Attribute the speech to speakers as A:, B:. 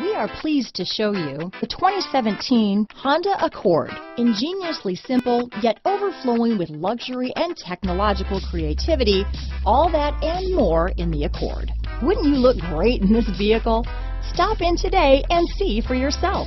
A: We are pleased to show you the 2017 Honda Accord. Ingeniously simple, yet overflowing with luxury and technological creativity, all that and more in the Accord. Wouldn't you look great in this vehicle? Stop in today and see for yourself.